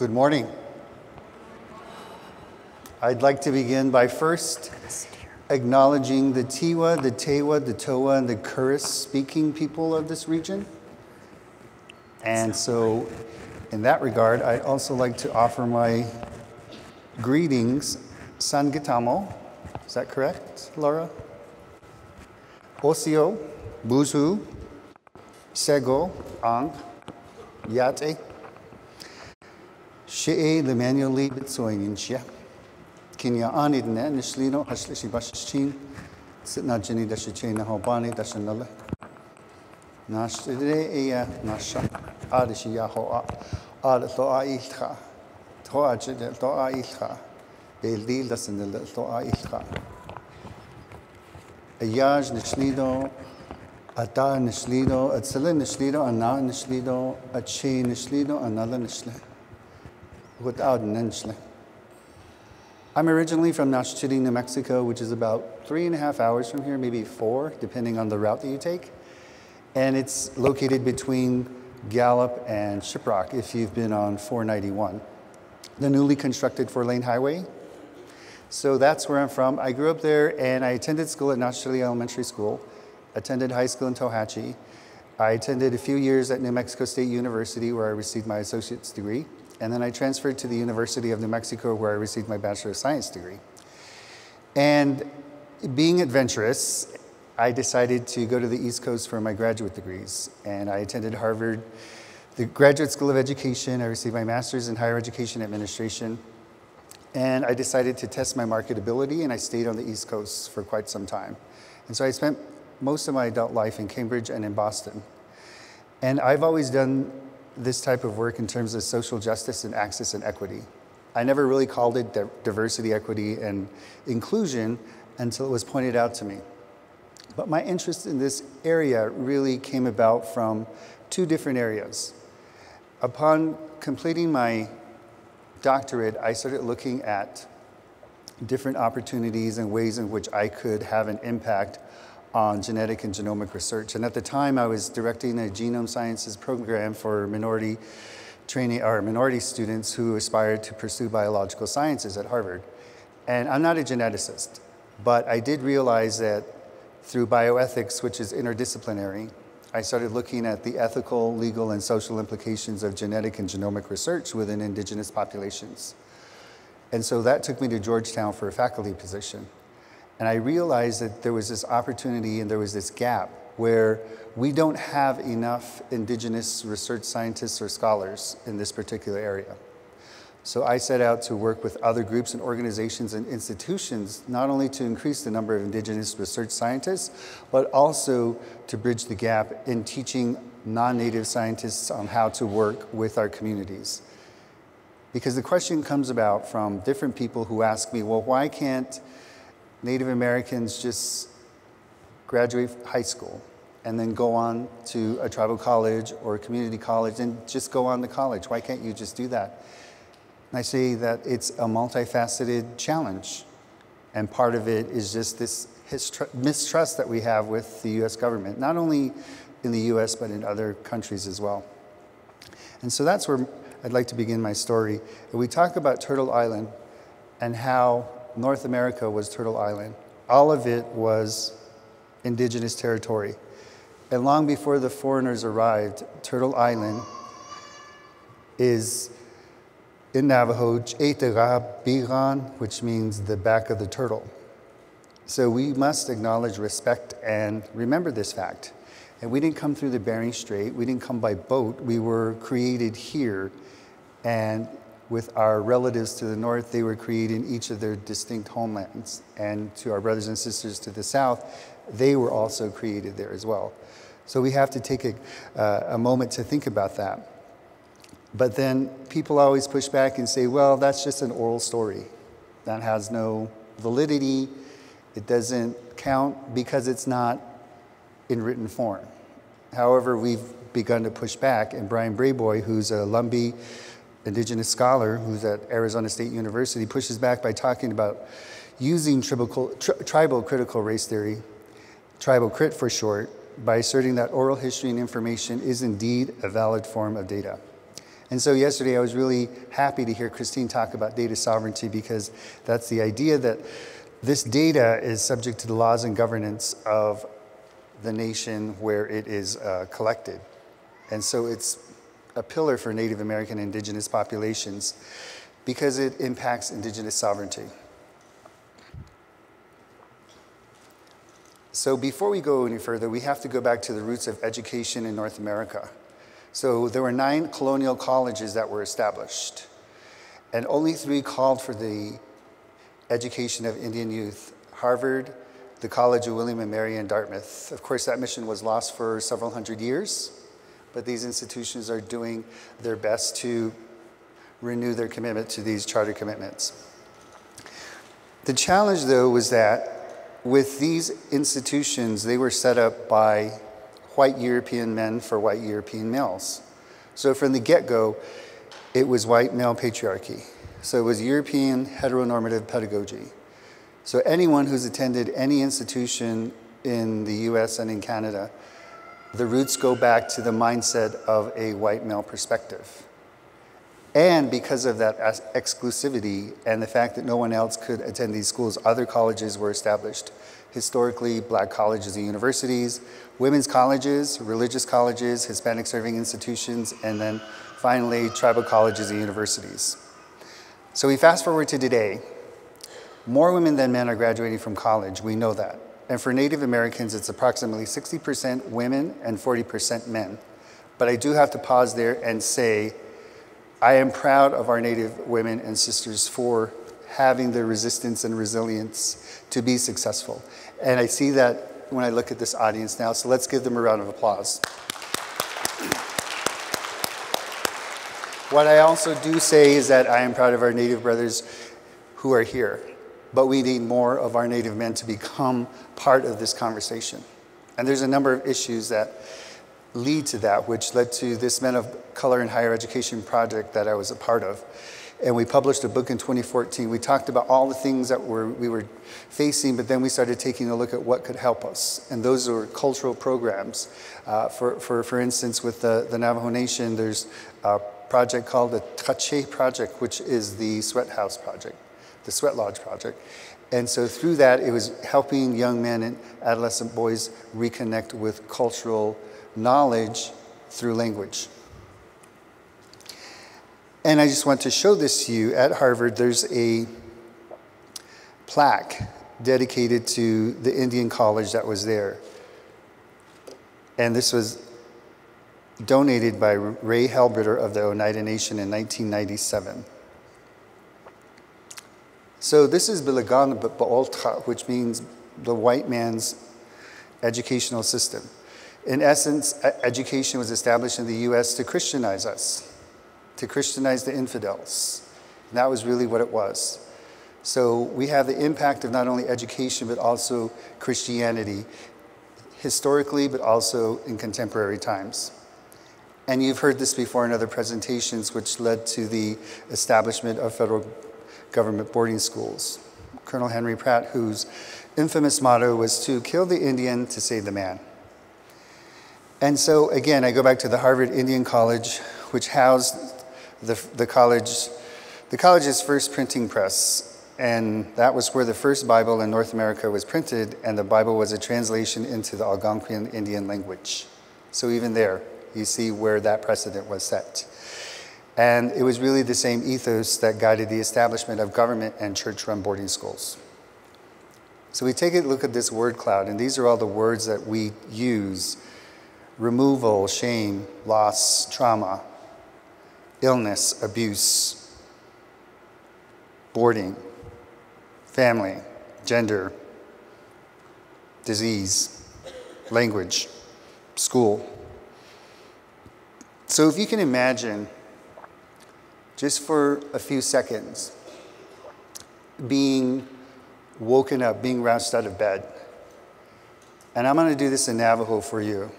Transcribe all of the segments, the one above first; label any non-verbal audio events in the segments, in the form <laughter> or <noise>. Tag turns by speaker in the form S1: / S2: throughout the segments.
S1: Good morning. I'd like to begin by first acknowledging the Tiwa, the Tewa, the Towa, and the Keres speaking people of this region. And so, in that regard, I'd also like to offer my greetings, Sangitamo, Is that correct, Laura? Osio, Buzu, Sego, Ang, Yate, שיעי למעניון לי בצוינינשיה, קנייאני כן דנן נשלינו השלישי בששין, סטנה ג'ני דשצ'י נהובני דשנלה. נשתרי איה נשה, עד שיהו עד תואה איתך, תואה ג'דל תואה איתך, בליל דשנלה תואה איתך. אייאז נשלינו אתה נשלידו, אצלה נשלידו, ענה נשלידו, עדשי נשלידו, ענה לנשלה. Without Nishle. I'm originally from Naschitti, New Mexico, which is about three and a half hours from here, maybe four, depending on the route that you take. And it's located between Gallup and Shiprock if you've been on 491, the newly constructed four lane highway. So that's where I'm from. I grew up there and I attended school at Naschitti Elementary School, attended high school in Tohatchi. I attended a few years at New Mexico State University where I received my associate's degree. And then I transferred to the University of New Mexico where I received my Bachelor of Science degree. And being adventurous, I decided to go to the East Coast for my graduate degrees. And I attended Harvard, the Graduate School of Education. I received my master's in higher education administration. And I decided to test my marketability, and I stayed on the East Coast for quite some time. And so I spent most of my adult life in Cambridge and in Boston. And I've always done this type of work in terms of social justice and access and equity. I never really called it diversity, equity, and inclusion until it was pointed out to me. But my interest in this area really came about from two different areas. Upon completing my doctorate, I started looking at different opportunities and ways in which I could have an impact on genetic and genomic research. And at the time, I was directing a genome sciences program for minority training or minority students who aspired to pursue biological sciences at Harvard. And I'm not a geneticist, but I did realize that through bioethics, which is interdisciplinary, I started looking at the ethical, legal, and social implications of genetic and genomic research within indigenous populations. And so that took me to Georgetown for a faculty position. And I realized that there was this opportunity and there was this gap where we don't have enough indigenous research scientists or scholars in this particular area. So I set out to work with other groups and organizations and institutions, not only to increase the number of indigenous research scientists, but also to bridge the gap in teaching non-native scientists on how to work with our communities. Because the question comes about from different people who ask me, well, why can't Native Americans just graduate high school and then go on to a tribal college or a community college and just go on to college. Why can't you just do that? And I say that it's a multifaceted challenge. And part of it is just this mistrust that we have with the US government, not only in the US, but in other countries as well. And so that's where I'd like to begin my story. We talk about Turtle Island and how North America was Turtle Island. All of it was indigenous territory. And long before the foreigners arrived, Turtle Island is in Navajo, Biran, which means the back of the turtle. So we must acknowledge, respect, and remember this fact. And we didn't come through the Bering Strait, we didn't come by boat, we were created here. And with our relatives to the north, they were created each of their distinct homelands. And to our brothers and sisters to the south, they were also created there as well. So we have to take a, uh, a moment to think about that. But then people always push back and say, well, that's just an oral story. That has no validity. It doesn't count because it's not in written form. However, we've begun to push back, and Brian Brayboy, who's a Lumbee indigenous scholar who's at Arizona State University, pushes back by talking about using tribal, tri tribal critical race theory, tribal crit for short, by asserting that oral history and information is indeed a valid form of data. And so yesterday I was really happy to hear Christine talk about data sovereignty because that's the idea that this data is subject to the laws and governance of the nation where it is uh, collected. And so it's a pillar for Native American indigenous populations because it impacts indigenous sovereignty. So before we go any further, we have to go back to the roots of education in North America. So there were nine colonial colleges that were established, and only three called for the education of Indian youth Harvard, the College of William and Mary, and Dartmouth. Of course, that mission was lost for several hundred years, but these institutions are doing their best to renew their commitment to these charter commitments. The challenge, though, was that with these institutions, they were set up by white European men for white European males. So from the get go, it was white male patriarchy. So it was European heteronormative pedagogy. So anyone who's attended any institution in the US and in Canada, the roots go back to the mindset of a white male perspective. And because of that exclusivity and the fact that no one else could attend these schools, other colleges were established. Historically, black colleges and universities, women's colleges, religious colleges, Hispanic serving institutions, and then finally, tribal colleges and universities. So we fast forward to today. More women than men are graduating from college, we know that. And for Native Americans, it's approximately 60% women and 40% men. But I do have to pause there and say, I am proud of our Native women and sisters for having the resistance and resilience to be successful. And I see that when I look at this audience now, so let's give them a round of applause. What I also do say is that I am proud of our Native brothers who are here, but we need more of our Native men to become part of this conversation. And there's a number of issues that lead to that, which led to this Men of Color in Higher Education project that I was a part of. And we published a book in 2014. We talked about all the things that were, we were facing, but then we started taking a look at what could help us. And those were cultural programs. Uh, for, for, for instance, with the, the Navajo Nation, there's a project called the Tache Project, which is the Sweat House Project, the Sweat Lodge Project. And so through that, it was helping young men and adolescent boys reconnect with cultural knowledge through language. And I just want to show this to you. At Harvard, there's a plaque dedicated to the Indian college that was there. And this was donated by Ray Halbritter of the Oneida Nation in 1997. So this is Biligan Ba'oltra, which means the white man's educational system. In essence, education was established in the US to Christianize us, to Christianize the infidels. And that was really what it was. So we have the impact of not only education, but also Christianity, historically, but also in contemporary times. And you've heard this before in other presentations, which led to the establishment of federal government boarding schools. Colonel Henry Pratt, whose infamous motto was to kill the Indian to save the man. And so, again, I go back to the Harvard Indian College, which housed the, the college, the college's first printing press. And that was where the first Bible in North America was printed, and the Bible was a translation into the Algonquian Indian language. So even there, you see where that precedent was set. And it was really the same ethos that guided the establishment of government and church run boarding schools. So we take a look at this word cloud, and these are all the words that we use removal, shame, loss, trauma, illness, abuse, boarding, family, gender, disease, language, school. So if you can imagine, just for a few seconds, being woken up, being roused out of bed. And I'm going to do this in Navajo for you.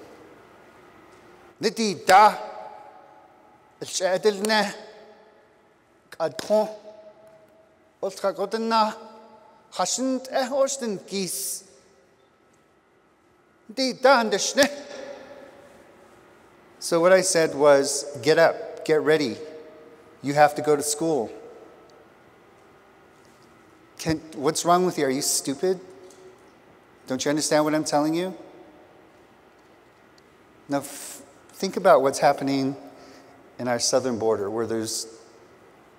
S1: Eh, so what I said was get up, get ready, you have to go to school. Can, what's wrong with you? Are you stupid? Don't you understand what I'm telling you? Now, f- think about what's happening in our southern border where, there's,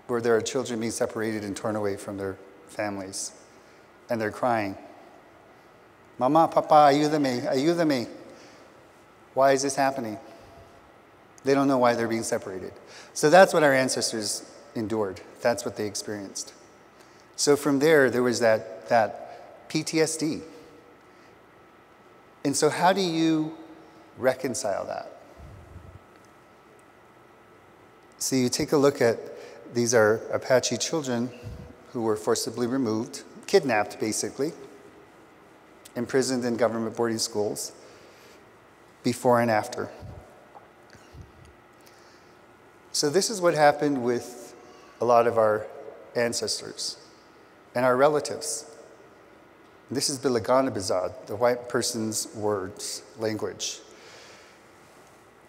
S1: where there are children being separated and torn away from their families, and they're crying. Mama, Papa, ayúdame, ayúdame. Why is this happening? They don't know why they're being separated. So that's what our ancestors endured. That's what they experienced. So from there, there was that, that PTSD. And so, how do you reconcile that? So, you take a look at these are Apache children who were forcibly removed, kidnapped basically, imprisoned in government boarding schools before and after. So, this is what happened with a lot of our ancestors and our relatives. This is Bilagana Bizad, the white person's words, language.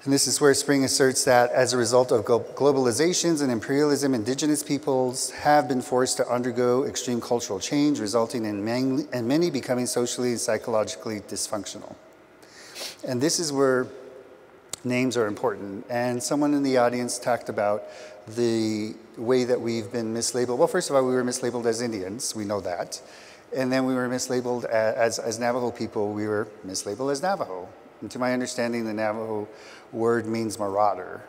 S1: And this is where Spring asserts that as a result of globalizations and imperialism, indigenous peoples have been forced to undergo extreme cultural change, resulting in many, and many becoming socially and psychologically dysfunctional. And this is where names are important. And someone in the audience talked about the way that we've been mislabeled. Well, first of all, we were mislabeled as Indians, we know that. And then we were mislabeled as, as Navajo people, we were mislabeled as Navajo. And to my understanding, the Navajo word means marauder.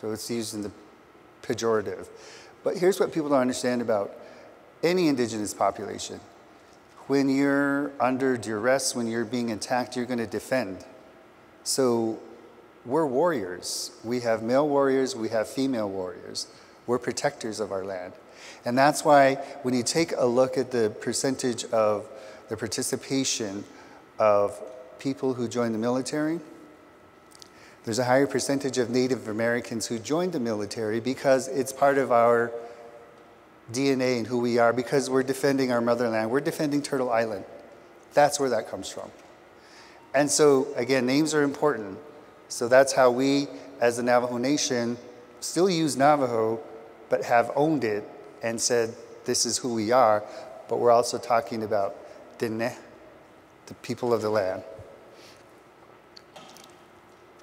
S1: So it's used in the pejorative. But here's what people don't understand about any indigenous population. When you're under duress, when you're being attacked, you're going to defend. So we're warriors. We have male warriors, we have female warriors. We're protectors of our land. And that's why when you take a look at the percentage of the participation of people who join the military, there's a higher percentage of Native Americans who joined the military because it's part of our DNA and who we are because we're defending our motherland. We're defending Turtle Island. That's where that comes from. And so, again, names are important. So that's how we, as the Navajo Nation, still use Navajo, but have owned it and said, this is who we are. But we're also talking about Dene, the people of the land.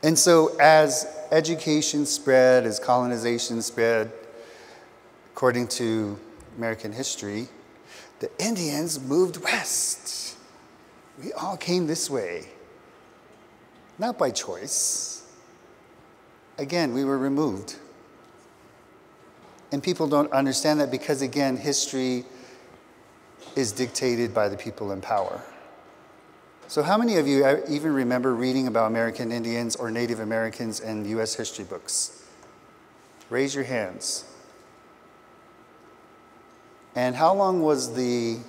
S1: And so, as education spread, as colonization spread, according to American history, the Indians moved west. We all came this way not by choice. Again, we were removed. And people don't understand that because, again, history is dictated by the people in power. So, how many of you even remember reading about American Indians or Native Americans in US history books? Raise your hands. And how long was the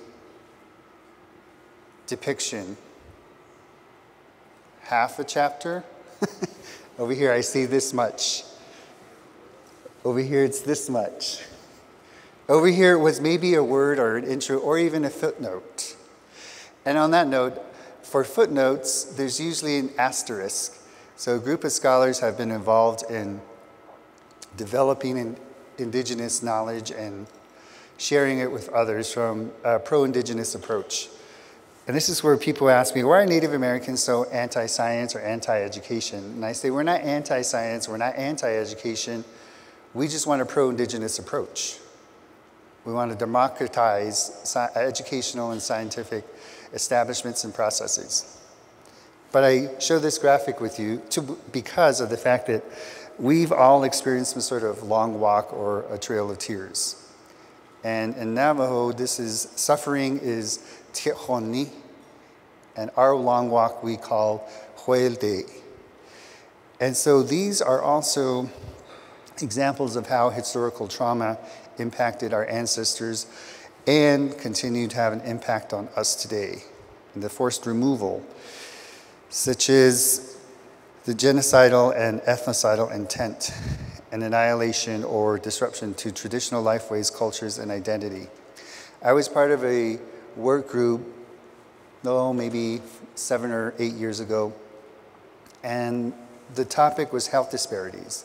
S1: depiction half a chapter. <laughs> Over here, I see this much. Over here, it's this much. Over here it was maybe a word or an intro or even a footnote. And on that note, for footnotes, there's usually an asterisk. So a group of scholars have been involved in developing indigenous knowledge and sharing it with others from a pro indigenous approach. And this is where people ask me, why are Native Americans so anti science or anti education? And I say, we're not anti science, we're not anti education. We just want a pro indigenous approach. We want to democratize educational and scientific establishments and processes. But I show this graphic with you to, because of the fact that we've all experienced some sort of long walk or a trail of tears. And in Navajo, this is suffering is Tiehoni, and our long walk we call Huelde. And so these are also examples of how historical trauma impacted our ancestors and continue to have an impact on us today. And the forced removal, such as the genocidal and ethnocidal intent, and annihilation or disruption to traditional lifeways, cultures, and identity. I was part of a work group, oh, maybe seven or eight years ago, and the topic was health disparities.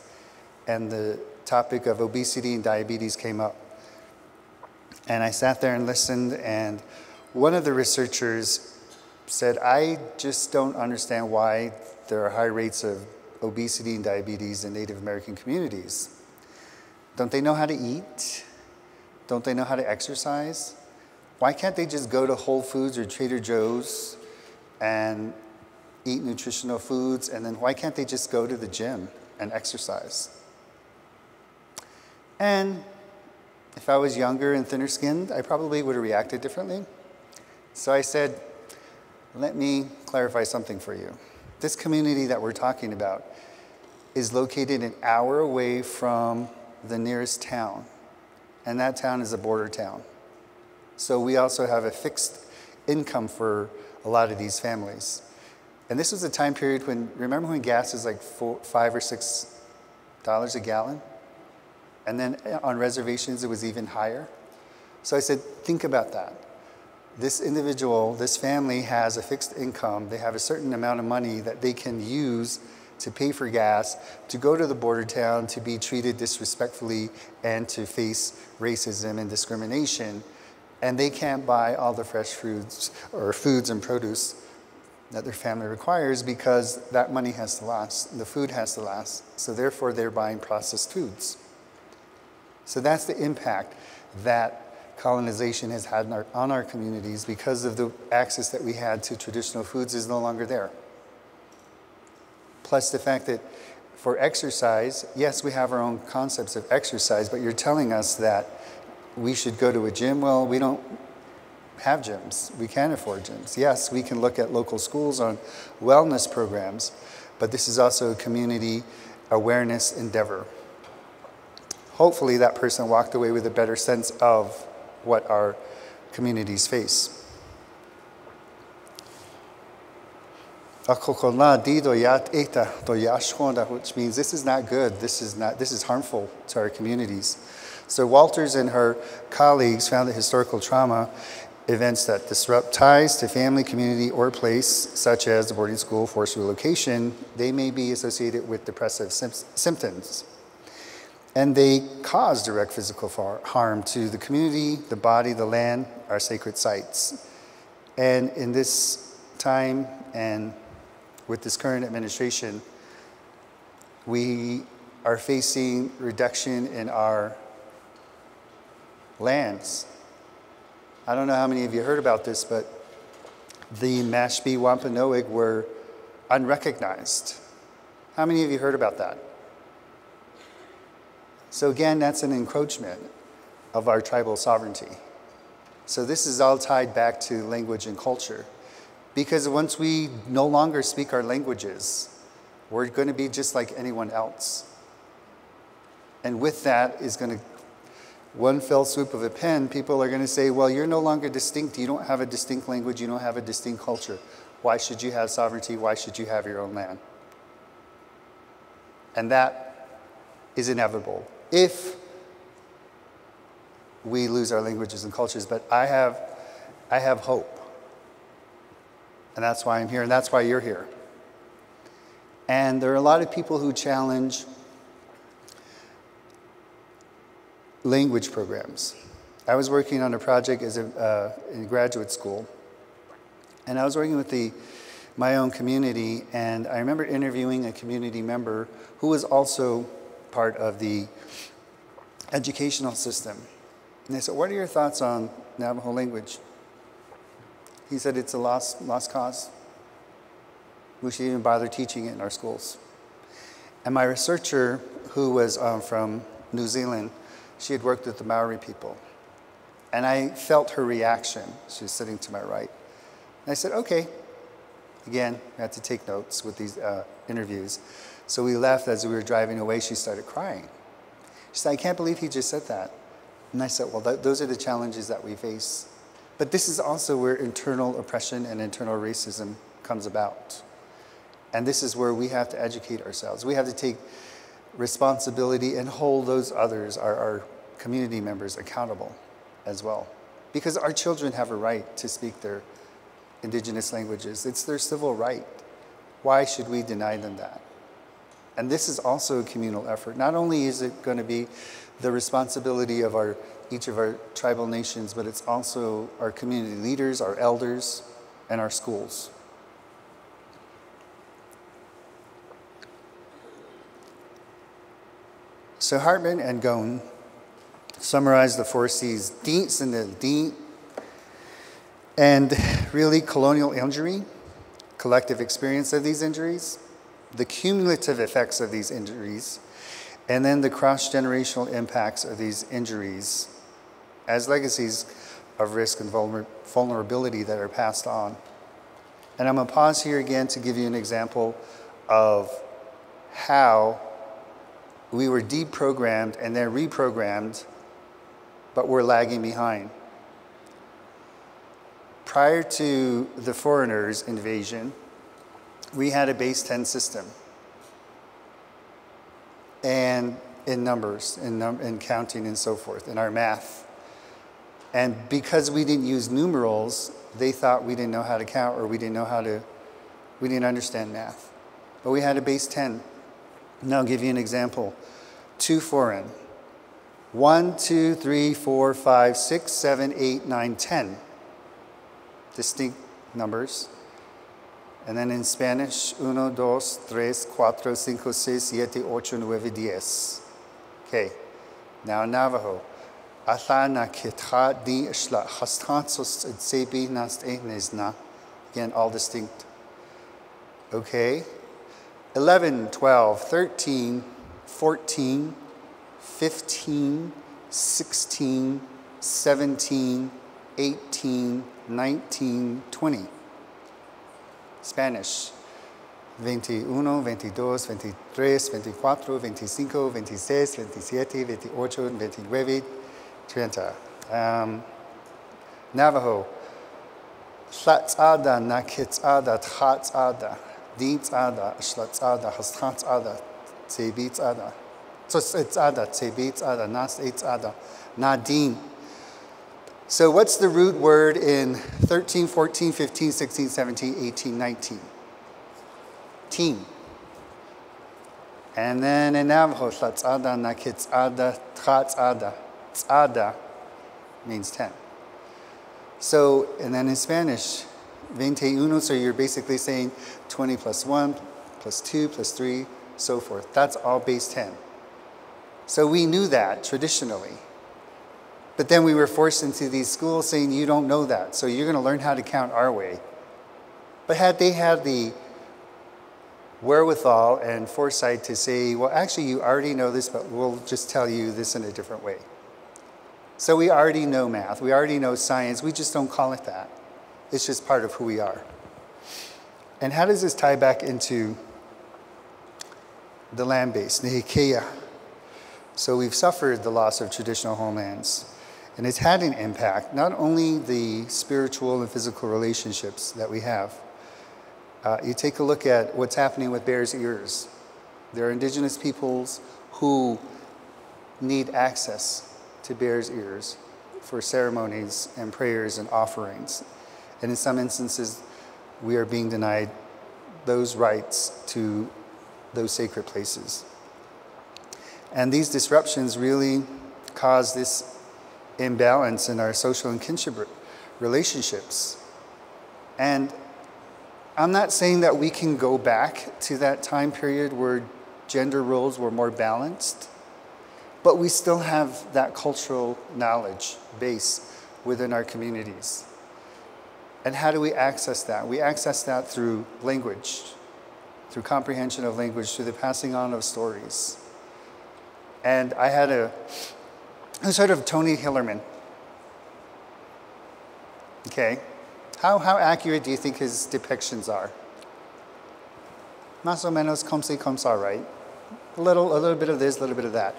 S1: and the topic of obesity and diabetes came up. And I sat there and listened, and one of the researchers said, I just don't understand why there are high rates of obesity and diabetes in Native American communities. Don't they know how to eat? Don't they know how to exercise? Why can't they just go to Whole Foods or Trader Joe's and eat nutritional foods? And then why can't they just go to the gym and exercise? And if I was younger and thinner skinned, I probably would have reacted differently. So I said, let me clarify something for you. This community that we're talking about is located an hour away from the nearest town, and that town is a border town. So we also have a fixed income for a lot of these families. And this was a time period when, remember when gas is like four, five or six dollars a gallon? And then on reservations, it was even higher. So I said, think about that. This individual, this family has a fixed income. They have a certain amount of money that they can use to pay for gas, to go to the border town, to be treated disrespectfully, and to face racism and discrimination. And they can't buy all the fresh foods or foods and produce that their family requires because that money has to last, the food has to last. So therefore, they're buying processed foods. So that's the impact that colonization has had our, on our communities because of the access that we had to traditional foods is no longer there. Plus the fact that for exercise, yes, we have our own concepts of exercise, but you're telling us that we should go to a gym. Well, we don't have gyms. We can't afford gyms. Yes, we can look at local schools on wellness programs, but this is also a community awareness endeavor hopefully that person walked away with a better sense of what our communities face. Which means this is not good, this is, not, this is harmful to our communities. So Walters and her colleagues found that historical trauma events that disrupt ties to family, community, or place, such as a boarding school, forced relocation, they may be associated with depressive symptoms and they cause direct physical harm to the community, the body, the land, our sacred sites. And in this time and with this current administration, we are facing reduction in our lands. I don't know how many of you heard about this, but the Mashpee Wampanoag were unrecognized. How many of you heard about that? So again, that's an encroachment of our tribal sovereignty. So this is all tied back to language and culture. Because once we no longer speak our languages, we're going to be just like anyone else. And with that is going to, one fell swoop of a pen, people are going to say, well, you're no longer distinct. You don't have a distinct language. You don't have a distinct culture. Why should you have sovereignty? Why should you have your own land? And that is inevitable if we lose our languages and cultures. But I have, I have hope. And that's why I'm here, and that's why you're here. And there are a lot of people who challenge language programs. I was working on a project as a, uh, in graduate school, and I was working with the, my own community, and I remember interviewing a community member who was also part of the educational system. And they said, What are your thoughts on Navajo language? He said, It's a lost, lost cause. We should even bother teaching it in our schools. And my researcher, who was um, from New Zealand, she had worked with the Maori people. And I felt her reaction. She was sitting to my right. And I said, okay. Again, I had to take notes with these uh, interviews. So we left as we were driving away, she started crying. She said, I can't believe he just said that. And I said, Well, th- those are the challenges that we face. But this is also where internal oppression and internal racism comes about. And this is where we have to educate ourselves. We have to take responsibility and hold those others, our, our community members, accountable as well. Because our children have a right to speak their indigenous languages, it's their civil right. Why should we deny them that? And this is also a communal effort. Not only is it going to be the responsibility of our, each of our tribal nations, but it's also our community leaders, our elders, and our schools. So Hartmann and Gone summarize the four C's, dienst and the dient, and really colonial injury, collective experience of these injuries, the cumulative effects of these injuries, and then the cross-generational impacts of these injuries as legacies of risk and vulnerability that are passed on. And I'm to pause here again to give you an example of how we were deprogrammed and then reprogrammed, but we're lagging behind. Prior to the foreigners' invasion, we had a base 10 system. And in numbers, in, num- in counting, and so forth, in our math. And because we didn't use numerals, they thought we didn't know how to count or we didn't know how to, we didn't understand math. But we had a base 10. Now I'll give you an example. Two foreign. One, two, three, four, five, six, seven, eight, nine, ten. Distinct numbers. And then in Spanish, uno, dos, tres, cuatro, cinco, seis, siete, ocho, nueve, diez. Okay. Now Navajo. Athana kitha di ishla hastansos tsebi nast. Again, all distinct. Okay. 11, 12, 13, 14, 15, 16, 17, 18, 19, 20. Spanish. 21, 22, 23, 24, 25, 26, 27, 28, 29, 30. Um, Navajo. Tlatzada, nakitzada, tchatzada, ditzada, shlatzada, hastratzada, tzebitzada. Tzotzada, tzebitzada, nastitzada, nadin. So, what's the root word in 13, 14, 15, 16, 17, 18, 19? Teen. And then in Navajo, tlatzada, nakitzada, tchatzada. Tzada means 10. So, and then in Spanish, 21, so you're basically saying 20 plus 1, plus 2, plus 3, so forth. That's all base 10. So we knew that traditionally. But then we were forced into these schools saying, you don't know that, so you're going to learn how to count our way. But had they had the wherewithal and foresight to say, well, actually, you already know this, but we'll just tell you this in a different way. So we already know math, we already know science, we just don't call it that. It's just part of who we are. And how does this tie back into the land base, Nehikeya? So we've suffered the loss of traditional homelands. And it's had an impact, not only the spiritual and physical relationships that we have. Uh, you take a look at what's happening with Bears Ears. There are indigenous peoples who need access to Bears Ears for ceremonies and prayers and offerings. And in some instances, we are being denied those rights to those sacred places. And these disruptions really cause this imbalance in our social and kinship relationships. And I'm not saying that we can go back to that time period where gender roles were more balanced, but we still have that cultural knowledge base within our communities. And how do we access that? We access that through language, through comprehension of language, through the passing on of stories. And I had a, a sort of Tony Hillerman. Okay. How, how accurate do you think his depictions are? Más o menos como se como sa, right? A little, a little bit of this, a little bit of that.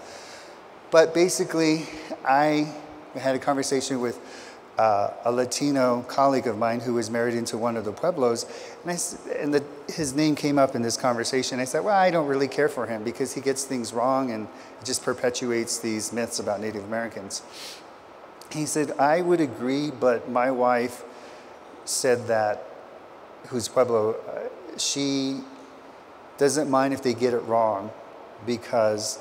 S1: But basically, I had a conversation with uh, a Latino colleague of mine who was married into one of the pueblos, and, I, and the, his name came up in this conversation. I said, Well, I don't really care for him because he gets things wrong and just perpetuates these myths about Native Americans. He said, I would agree, but my wife said that, who's Pueblo, uh, she doesn't mind if they get it wrong because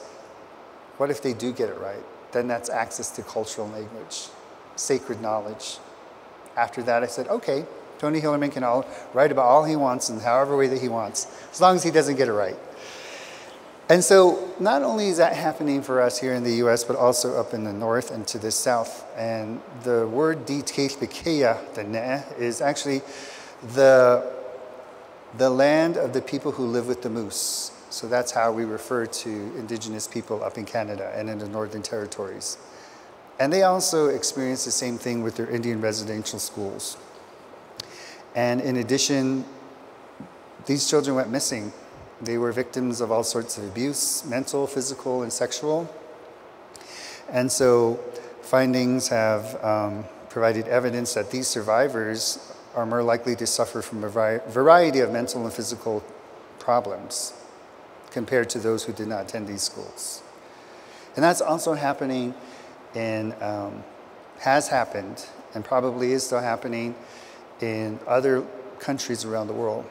S1: what if they do get it right? Then that's access to cultural language, sacred knowledge. After that, I said, okay, Tony Hillerman can all, write about all he wants in however way that he wants, as long as he doesn't get it right. And so, not only is that happening for us here in the US, but also up in the north and to the south. And the word Ditkeya, the ne, is actually the, the land of the people who live with the moose. So that's how we refer to indigenous people up in Canada and in the Northern Territories. And they also experienced the same thing with their Indian residential schools. And in addition, these children went missing. They were victims of all sorts of abuse, mental, physical, and sexual. And so findings have um, provided evidence that these survivors are more likely to suffer from a variety of mental and physical problems compared to those who did not attend these schools. And that's also happening in, um, has happened, and probably is still happening in other countries around the world,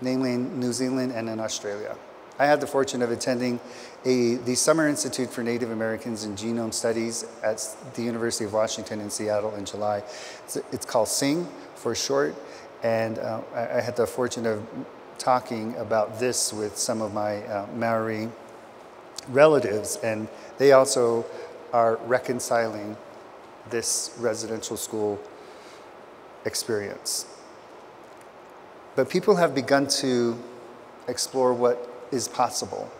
S1: namely in New Zealand and in Australia. I had the fortune of attending a, the Summer Institute for Native Americans and Genome Studies at the University of Washington in Seattle in July. It's, it's called SING for short, and uh, I, I, had the fortune of talking about this with some of my uh, Maori relatives, and they also are reconciling this residential school experience. But people have begun to explore what is possible.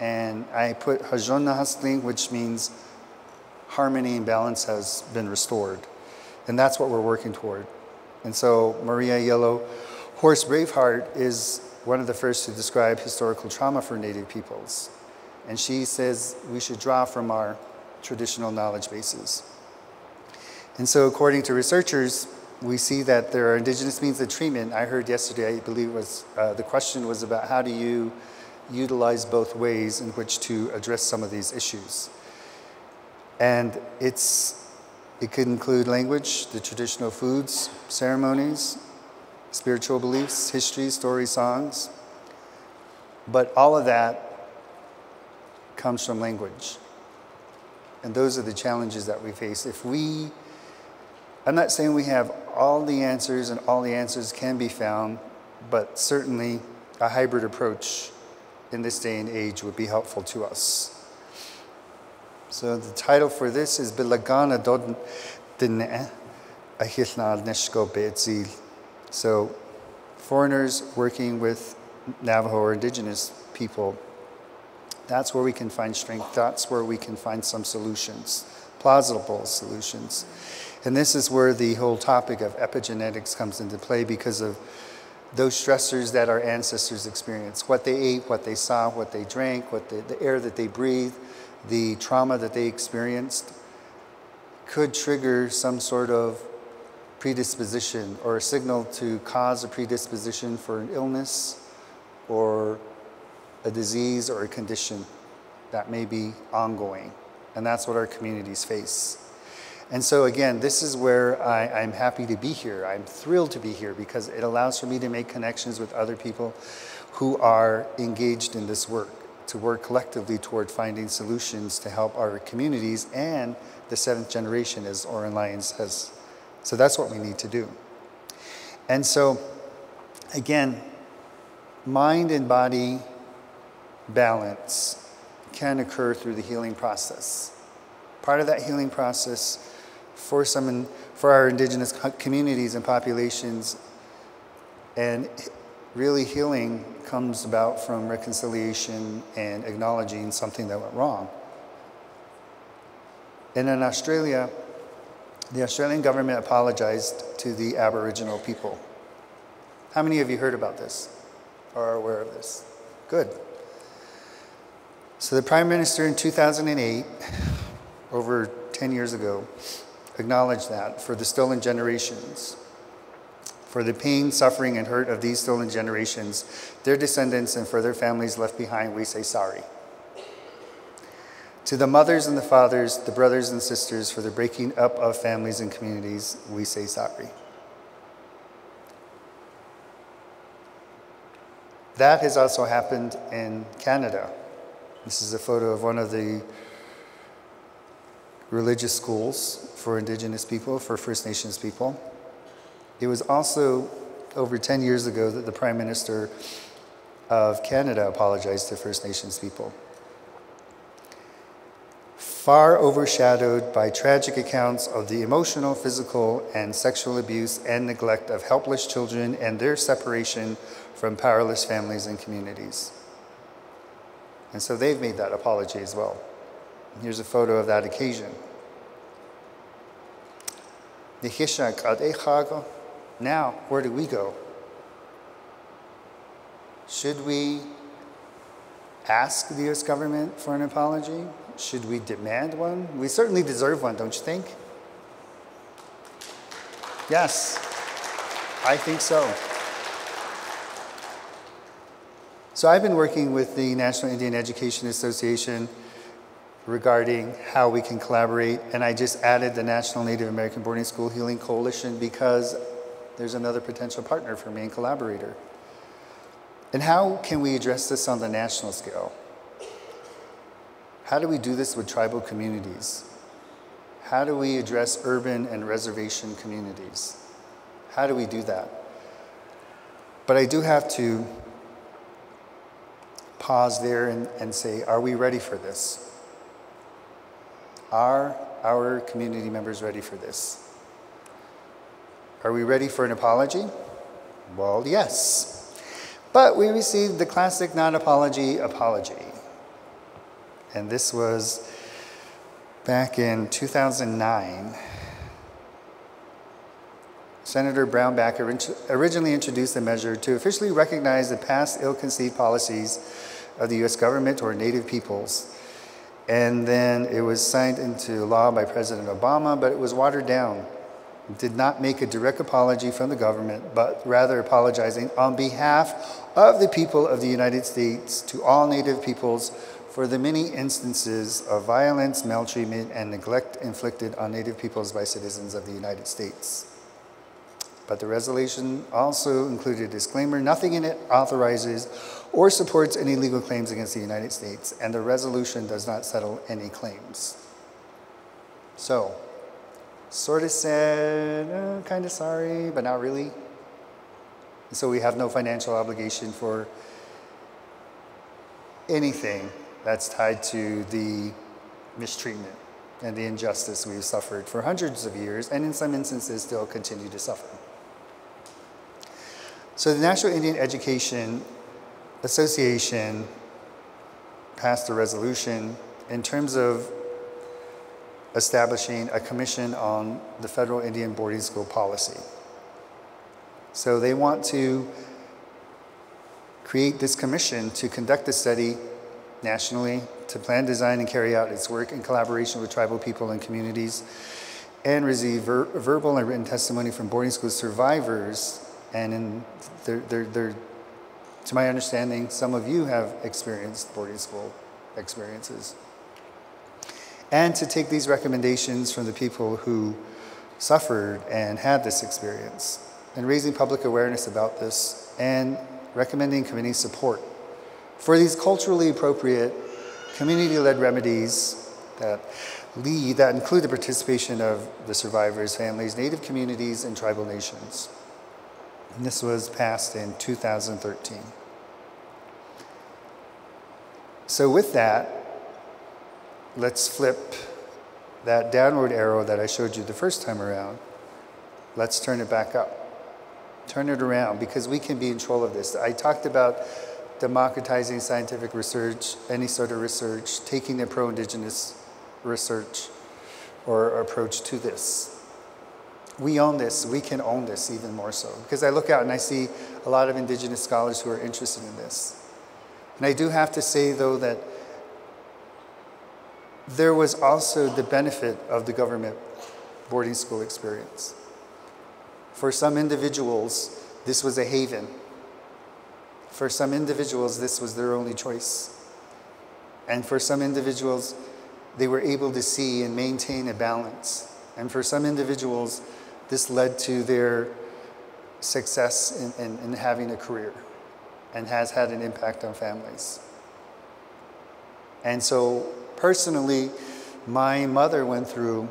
S1: And I put Hajon Nahasling, which means harmony and balance has been restored. And that's what we're working toward. And so Maria Yellow, Horse Braveheart, is one of the first to describe historical trauma for Native peoples. And she says we should draw from our traditional knowledge bases. And so, according to researchers, we see that there are indigenous means of treatment. I heard yesterday, I believe it was uh, the question was about how do you utilize both ways in which to address some of these issues. And it's, it could include language, the traditional foods, ceremonies, spiritual beliefs, history, stories, songs. But all of that comes from language. And those are the challenges that we face. If we I'm not saying we have all the answers and all the answers can be found, but certainly a hybrid approach in this day and age would be helpful to us. So the title for this is Bilagana Dod So foreigners working with Navajo or indigenous people, that's where we can find strength. That's where we can find some solutions, plausible solutions. And this is where the whole topic of epigenetics comes into play because of those stressors that our ancestors experienced what they ate, what they saw, what they drank, what they, the air that they breathed, the trauma that they experienced could trigger some sort of predisposition or a signal to cause a predisposition for an illness or a disease or a condition that may be ongoing. And that's what our communities face. And so, again, this is where I, am happy to be here. I'm thrilled to be here because it allows for me to make connections with other people who are engaged in this work, to work collectively toward finding solutions to help our communities and the seventh generation, as Oren Lyons says. So that's what we need to do. And so, again, mind and body balance can occur through the healing process. Part of that healing process for some for our indigenous communities and populations. And really healing comes about from reconciliation and acknowledging something that went wrong. And in Australia, the Australian government apologized to the Aboriginal people. How many of you heard about this or are aware of this? Good. So the Prime Minister in 2008, over 10 years ago, acknowledged that for the stolen generations. For the pain, suffering, and hurt of these stolen generations, their descendants, and for their families left behind, we say sorry. To the mothers and the fathers, the brothers and sisters, for the breaking up of families and communities, we say sorry. That has also happened in Canada. This is a photo of one of the religious schools for Indigenous people, for First Nations people. It was also over 10 years ago that the Prime Minister of Canada apologized to First Nations people. Far overshadowed by tragic accounts of the emotional, physical, and sexual abuse and neglect of helpless children and their separation from powerless families and communities. And so they've made that apology as well. Here's a photo of that occasion. Now, where do we go? Should we ask the US government for an apology? Should we demand one? We certainly deserve one, don't you think? Yes, I think so. So I've been working with the National Indian Education Association regarding how we can collaborate, and I just added the National Native American Boarding School Healing Coalition because there's another potential partner for me and collaborator. And how can we address this on the national scale? How do we do this with tribal communities? How do we address urban and reservation communities? How do we do that? But I do have to pause there and, and say, are we ready for this? Are our community members ready for this? Are we ready for an apology? Well, yes. But we received the classic non apology apology. And this was back in 2009. Senator Brownback originally introduced the measure to officially recognize the past ill conceived policies of the US government or Native peoples. And then it was signed into law by President Obama, but it was watered down. It did not make a direct apology from the government, but rather apologizing on behalf of the people of the United States to all Native peoples for the many instances of violence, maltreatment, and neglect inflicted on Native peoples by citizens of the United States. But the resolution also included a disclaimer nothing in it authorizes or supports any legal claims against the United States, and the resolution does not settle any claims. So, sort of said, uh, oh, kind of sorry, but not really. so we have no financial obligation for anything that's tied to the mistreatment and the injustice we've suffered for hundreds of years, and in some instances still continue to suffer. So the National Indian Education Association passed a resolution in terms of establishing a commission on the federal Indian boarding school policy. So they want to create this commission to conduct a study nationally, to plan, design, and carry out its work in collaboration with tribal people and communities, and receive ver verbal and written testimony from boarding school survivors. And in their, their, their, to my understanding, some of you have experienced boarding school experiences. And to take these recommendations from the people who suffered and had this experience, and raising public awareness about this, and recommending community support for these culturally appropriate, community-led remedies that lead, that include the participation of the survivors' families, native communities, and tribal nations. And this was passed in 2013. So with that, let's flip that downward arrow that I showed you the first time around. Let's turn it back up. Turn it around because we can be in control of this. I talked about democratizing scientific research, any sort of research, taking a pro-indigenous research or approach to this. We own this, we can own this even more so. Because I look out and I see a lot of indigenous scholars who are interested in this. And I do have to say though that there was also the benefit of the government boarding school experience. For some individuals, this was a haven for some individuals, this was their only choice. And for some individuals, they were able to see and maintain a balance. And for some individuals, this led to their success in, in, in having a career. and has had an impact on families. And so, personally, my mother went through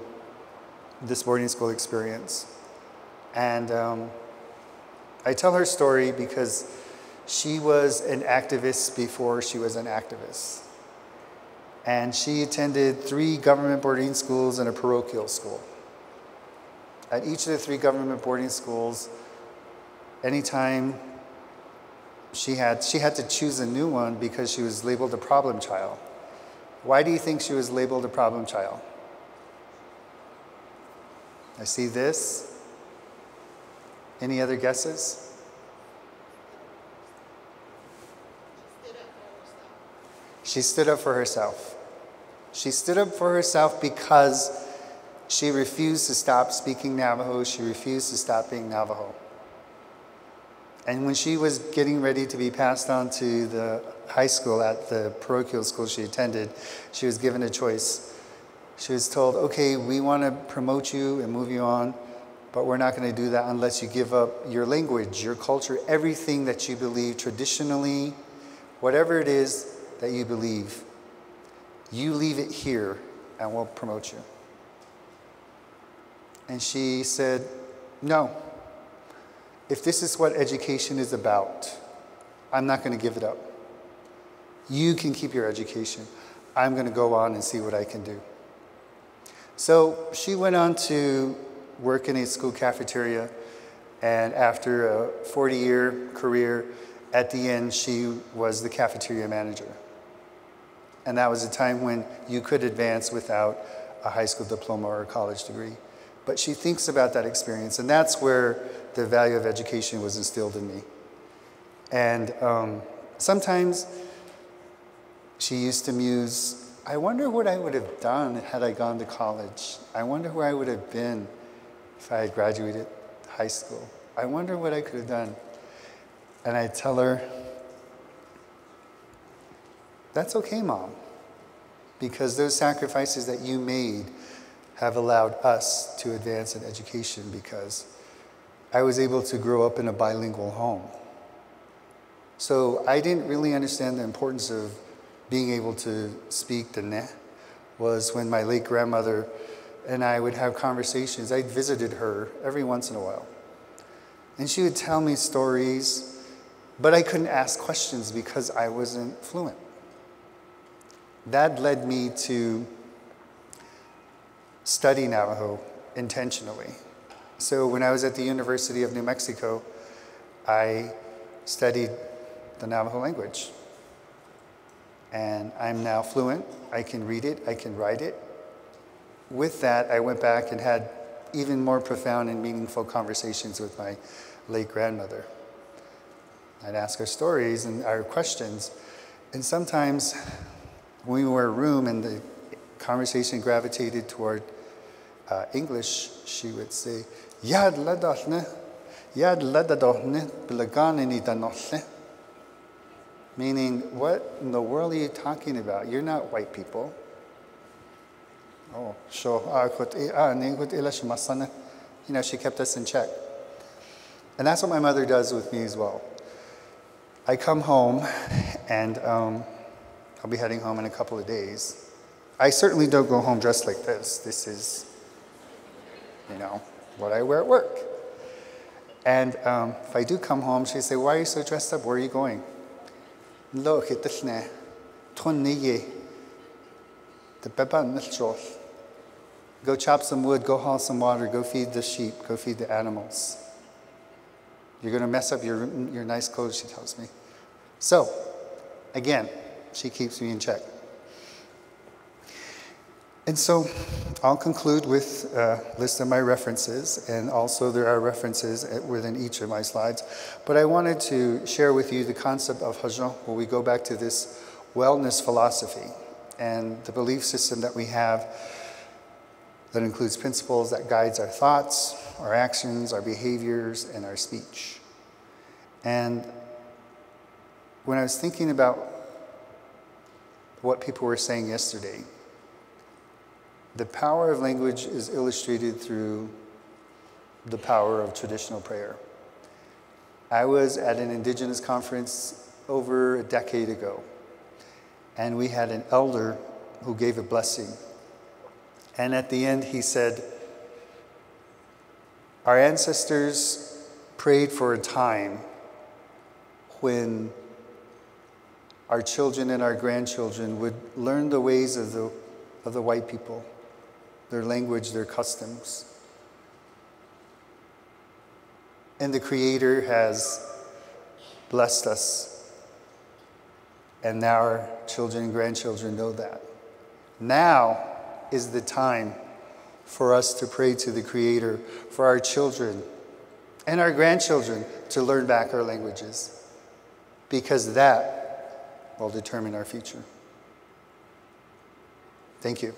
S1: this boarding school experience. And um, I tell her story because she was an activist before she was an activist. And she attended three government boarding schools and a parochial school. At each of the three government boarding schools, anytime she had, she had to choose a new one because she was labeled a problem child. Why do you think she was labeled a problem child? I see this. Any other guesses? She stood up for herself. She stood up for herself because she refused to stop speaking Navajo. She refused to stop being Navajo. And when she was getting ready to be passed on to the high school at the parochial school she attended, she was given a choice. She was told, okay, we want to promote you and move you on, but we're not going to do that unless you give up your language, your culture, everything that you believe traditionally, whatever it is that you believe. You leave it here and we'll promote you. And she said, no. If this is what education is about, I'm not going to give it up. You can keep your education. I'm going to go on and see what I can do. So she went on to work in a school cafeteria, and after a 40 year career, at the end, she was the cafeteria manager. And that was a time when you could advance without a high school diploma or a college degree. But she thinks about that experience, and that's where the value of education was instilled in me. And um, sometimes she used to muse, I wonder what I would have done had I gone to college. I wonder where I would have been if I had graduated high school. I wonder what I could have done. And I tell her, that's okay, mom, because those sacrifices that you made have allowed us to advance in education because I was able to grow up in a bilingual home. So I didn't really understand the importance of being able to speak the ne was when my late grandmother and I would have conversations. I visited her every once in a while. And she would tell me stories, but I couldn't ask questions because I wasn't fluent. That led me to study Navajo intentionally. So when I was at the University of New Mexico, I studied the Navajo language. And I'm now fluent. I can read it, I can write it. With that, I went back and had even more profound and meaningful conversations with my late grandmother. I'd ask her stories and our questions. And sometimes when we were a room and the conversation gravitated toward uh, English, she would say, Yad ladahne, yad ladadahne, bilaganini danohle. Meaning, what in the world are you talking about? You're not white people. Oh, so ah, ah, you know, she kept us in check. And that's what my mother does with me as well. I come home and um, I'll be heading home in a couple of days. I certainly don't go home dressed like this. This is, you know, what I wear at work. And um, if I do come home, she'd say, Why are you so dressed up? Where are you going? Look at this now. The Go chop some wood, go haul some water, go feed the sheep, go feed the animals. You're going to mess up your, your nice clothes, she tells me. So, again, she keeps me in check. And so I'll conclude with a list of my references, and also there are references within each of my slides. But I wanted to share with you the concept of Hózhó, where we go back to this wellness philosophy and the belief system that we have that includes principles that guides our thoughts, our actions, our behaviors, and our speech. And when I was thinking about what people were saying yesterday, the power of language is illustrated through the power of traditional prayer. I was at an indigenous conference over a decade ago. And we had an elder who gave a blessing. And at the end, he said, Our ancestors prayed for a time when our children and our grandchildren would learn the ways of the, of the white people, their language, their customs. And the Creator has blessed us. And now our children and grandchildren know that. Now is the time for us to pray to the Creator for our children and our grandchildren to learn back our languages because that will determine our future. Thank you.